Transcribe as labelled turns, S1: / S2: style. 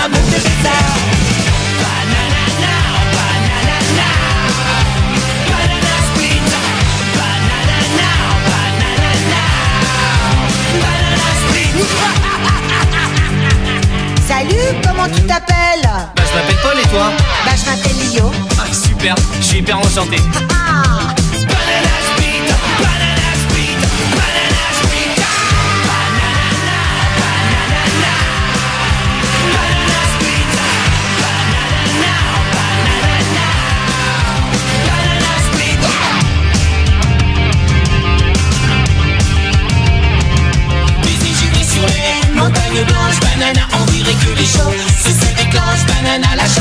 S1: Salut, comment tu t'appelles Bah
S2: je m'appelle Paul et toi
S1: Bah je m'appelle Lio.
S2: Ah super, je suis hyper enchanté.
S1: Ah, ah. langue blanche, banana, on dirait que les choses se déclenchent, banana, la